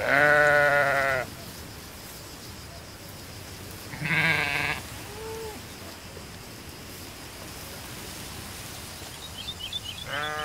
Ah.